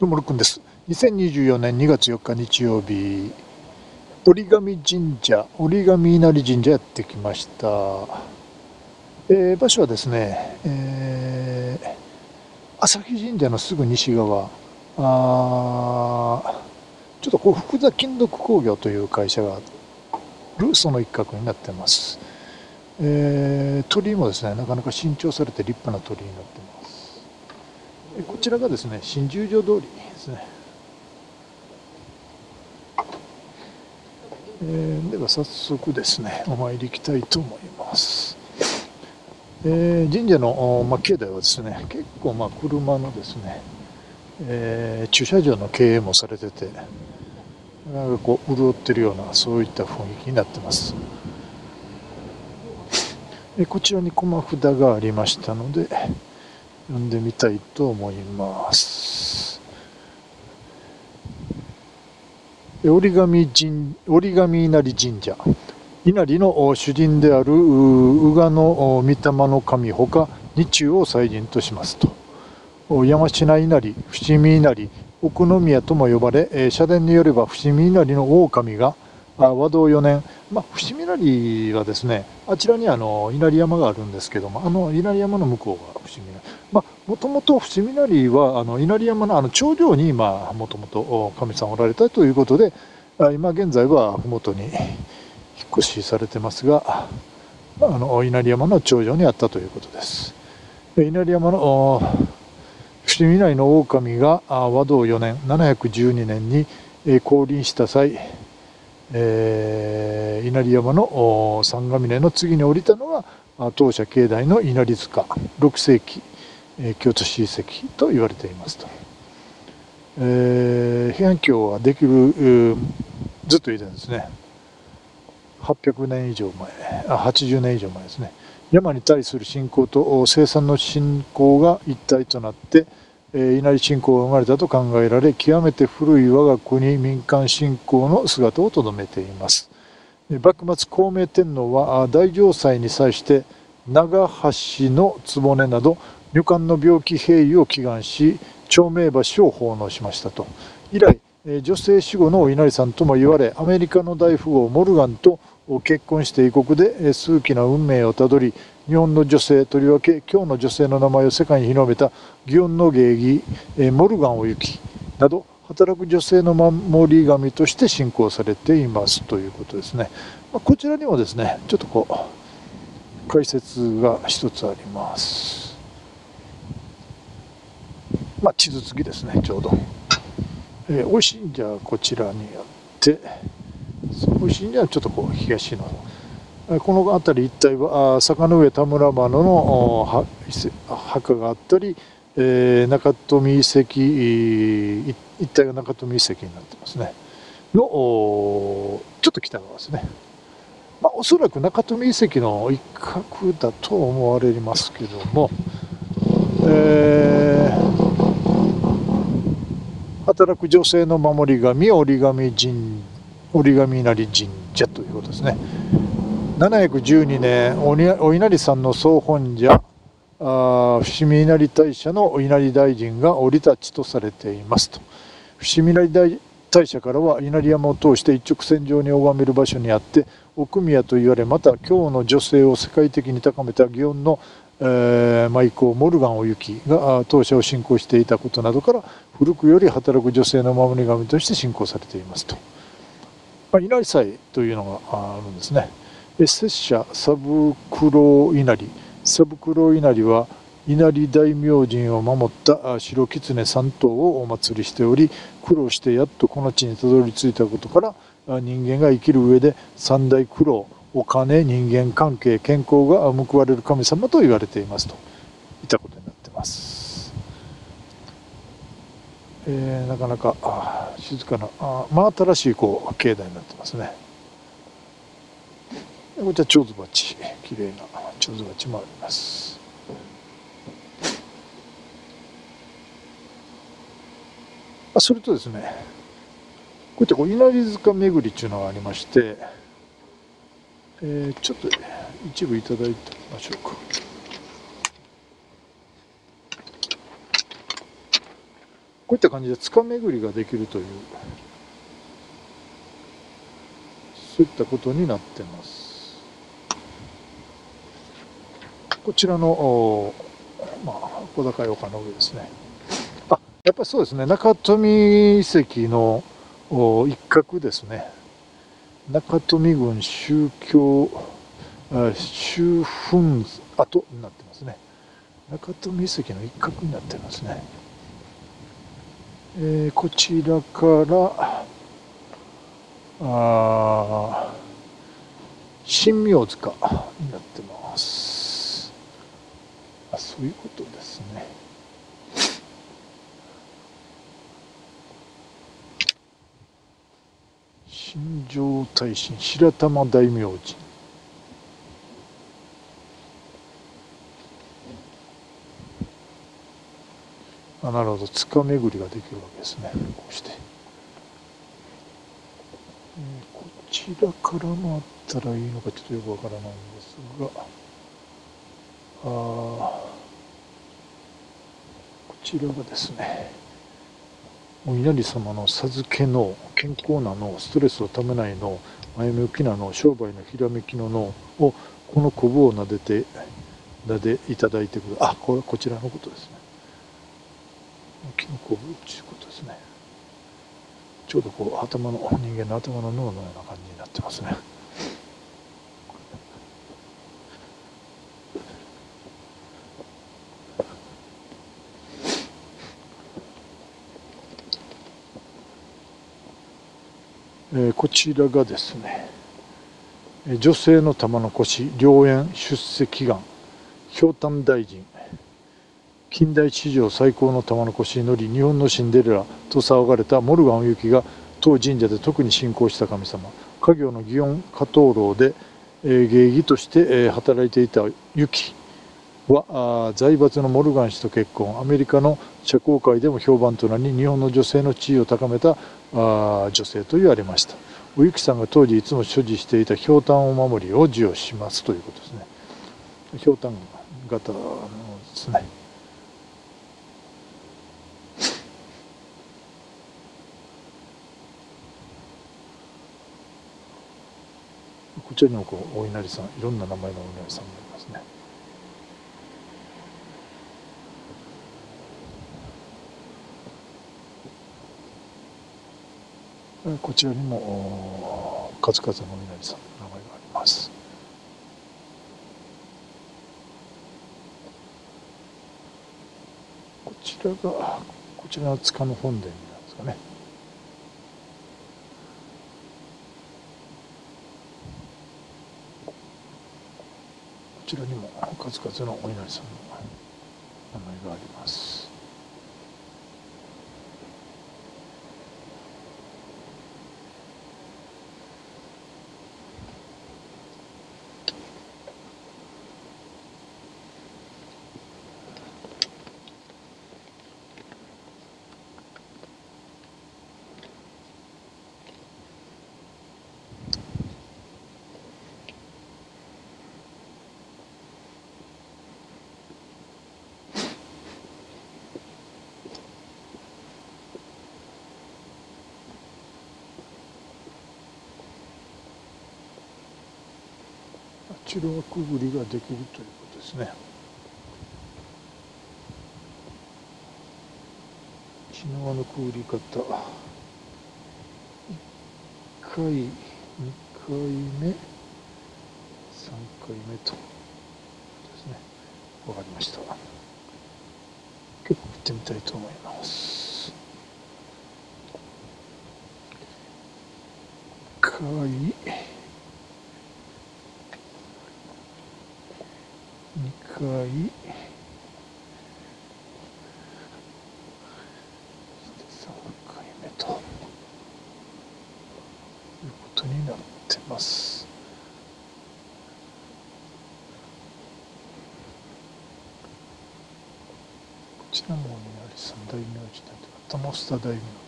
どうもるくんです。2024年2月4日日曜日。折り紙神社折り紙稲荷神社やってきました、えー、場所はですね、えー、朝日神社のすぐ西側。あちょっとこう福田金属工業という会社があるその一角になってます、えー、鳥居もですねなかなか新調されて立派な鳥居になってます。こちらがですね新十条通りですね、えー、では早速ですねお参り行きたいと思います、えー、神社の、まあ、境内はですね結構まあ車のですね、えー、駐車場の経営もされててなんかこう潤ってるようなそういった雰囲気になってます。こちらに駒札がありましたので読んでみたいと思います。折り紙神折り紙稲荷神社稲荷の主人である宇賀の御霊の神ほか日中を祭神としますと山科稲荷伏見稲荷奥宮とも呼ばれ社殿によれば伏見稲荷の狼が和道4年、まあ、伏見稲荷はですねあちらにあの稲荷山があるんですけどもあの稲荷山の向こうが伏見稲荷まあ、もともと伏見稲荷はあの稲荷山のあの頂上にもともと神さんおられたということで今現在は麓に引っ越しされてますがあの稲荷山の頂上にあったということです。稲荷山の伏見稲荷の狼が和道4年712年に降臨した際、えー、稲荷山の三ヶ峰の次に降りたのが当社境内の稲荷塚6世紀京都市遺跡と言われていますと。えー、平安京はできるずっと以前ですね800年以上前あ80年以上前ですね山に対する信仰と生産の信仰が一体となって、稲荷信仰が生まれたと考えられ極めて古い我が国民間信仰の姿をとどめています。幕末孔明天皇は大城祭に際して長橋の局など旅館の病気平癒を祈願し長命橋を奉納しましたと。以来女性死後の稲荷さんとも言われアメリカの大富豪モルガンと結婚して異国で数奇な運命をたどり日本の女性とりわけ今日の女性の名前を世界に広めた祇園の芸妓モルガンおゆきなど働く女性の守り神として信仰されていますということですね。こちらにもですねちょっとこう解説が一つあります。まあ、地図付きですねちょうど、えー、美味しいんじゃこちらにあって美味しいんじゃちょっとこう東のこの辺り一帯は坂上田村麻呂の墓があったり、えー、中富遺跡一帯が中富遺跡になってますね。のちょっと北側ですね。まあ、おそらく中富遺跡の一角だと思われますけども、えー働く女性の守り神折り紙神折り紙稲荷神社ということですね。712年お稲荷さんの総本社あ伏見稲荷大社のお稲荷大臣が降り立ちとされていますと。伏見稲荷大社からは稲荷山を通して一直線上に拝める場所にあって奥宮と言われまた今日の女性を世界的に高めた祇園のえーまあ、以降モルガンおゆきが当社を信仰していたことなどから古くより働く女性の守り神として信仰されていますと、まあ、稲荷祭というのがあるんですね。拙者サブクロ稲荷。サブクロ稲荷は稲荷大明神を守った白狐三頭をお祭りしており苦労してやっとこの地にたどり着いたことから人間が生きる上で三大苦労お金人間関係健康が報われる神様と言われていますといったことになってます、えー、なかなか静かなあ真新しいこう境内になってますね。こちら蝶ズ鉢綺麗な蝶ズ鉢もありますあそれとですねこういった稲荷塚巡りっていうのがありましてえー、ちょっと一部いただいてみましょうか。こういった感じで塚巡りができるというそういったことになってますこちらのまあ小高い丘の上ですね。あやっぱりそうですね。中富遺跡の一角ですね。中富郡宗教周墳跡になってますね。中富遺跡の一角になってますね、えー、こちらからあ神明塚になってます。そういうことですね。新庄大神白玉大明神。あなるほど。塚巡りができるわけですね。こうして、えー、こちらから回ったらいいのかちょっとよくわからないんですが。あこちらがですねお稲荷様の授けの健康なのストレスをためないの前向きなの商売のひらめきののをこのこぶを撫でて撫でいただいてくるあこれはこちらのことですね。キノコ部っていうことですね。ちょうどこう頭の人間の頭の脳のような感じになってますね。え、こちらがですね女性の玉の腰良縁出席願ひょうたん大臣近代史上最高の玉の腰に乗り日本のシンデレラと騒がれたモルガンおきが当神社で特に信仰した神様家業の祇園加藤楼で、えー、芸妓として、え、働いていたユキは財閥のモルガン氏と結婚。アメリカの社交界でも評判となり日本の女性の地位を高めた女性と言われました。おゆきさんが当時いつも所持していたひょうたんお守りを授与しますということですね。ひょうたん型のですね。こちらにもこうお稲荷さんいろんな名前のお稲荷さんがありますね。こちらにも数々のお稲荷さんの名前がありますこちらがこちらが塚の本殿なんですかねこちらにも数々のお稲荷さんの名前があります。ちらはくぐりができるということですね。血ののくぐり方。1回2回目。3回目とですね。わかりました。結構行ってみたいと思います。1回。2回。3回目と。いうことになってます。こちらも稲荷さん大名字なんて玉下大名字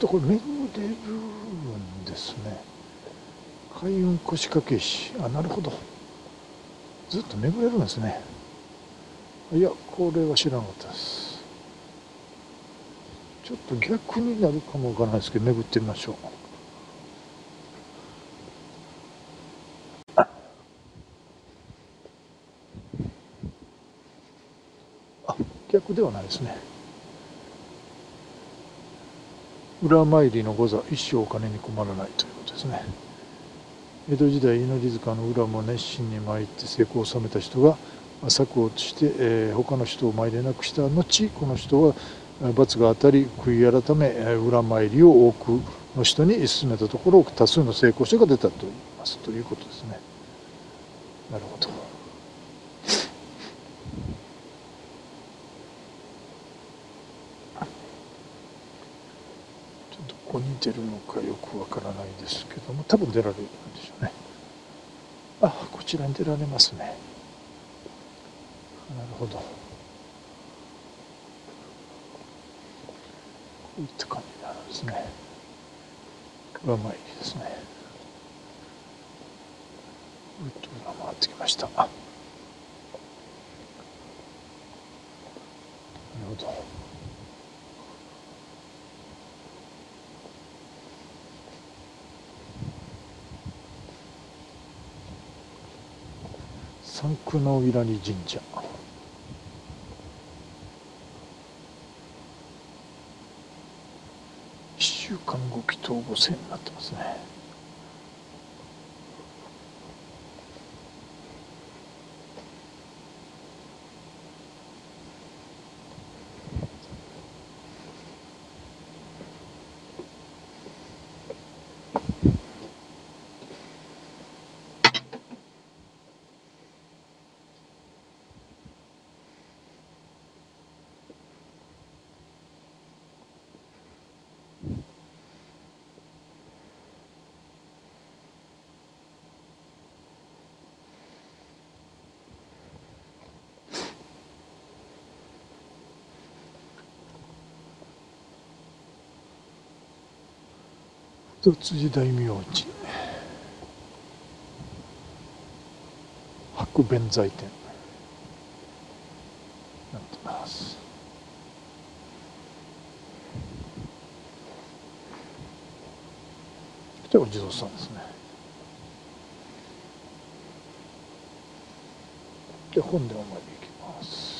とこれ巡れるんですね。海運腰掛け石あなるほど。ずっと巡れるんですね。いやこれは知らなかったです。ちょっと逆になるかもわからないですけど巡ってみましょう。あ逆ではないですね。裏参りの御座一生お金に困らないということですね江戸時代稲荷塚の裏も熱心に参って成功を収めた人が策をして、えー、他の人を参れなくした後この人は罰が当たり悔い改め裏参りを多くの人に進めたところ多数の成功者が出たと言いますということですね。なるほど。ちょっとここに出るのかよくわからないですけども多分出られるんでしょうね。あこちらに出られますね。なるほど。こういった感じになるんですね。上参りですね。ウッドが回ってきました。なるほど。三九の裏に神社。1週間後期統合線になってますね。と辻大明神白弁財天。なってます。でお地蔵さんですね。で本殿まで行きます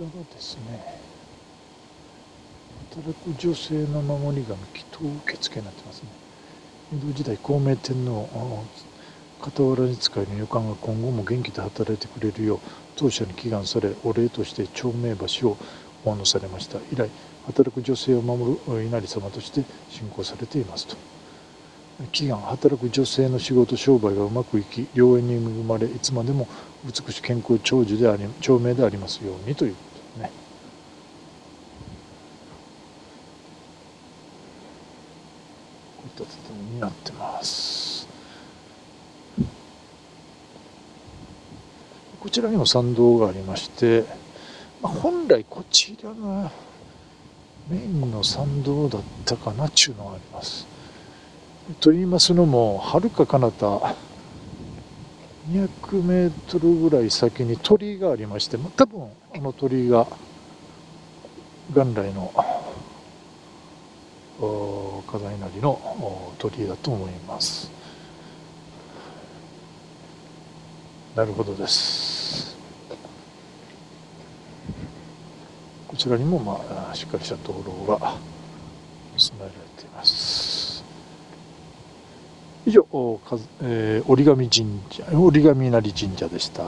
ちらがですね。働く女性の守り神祈祷受付になってますね。江戸時代孔明天皇傍らに使える女官が今後も元気で働いてくれるよう当社に祈願されお礼として長命橋を奉納されました。以来働く女性を守る稲荷様として信仰されていますと。祈願働く女性の仕事商売がうまくいき良縁に恵まれいつまでも美しい健康長寿であり長命でありますようにといういった建物になってます。こちらにも参道がありまして、まあ、本来こちらがメインの参道だったかなっちゅうのがあります。と言いますのもはるか彼方200メートルぐらい先に鳥居がありまして、多分あの鳥居が元来の火山稲荷の鳥居だと思います。なるほどです。こちらにも、まあ、しっかりした灯籠が備えられています。以上、えー、折り紙神社折り紙稲荷神社でした。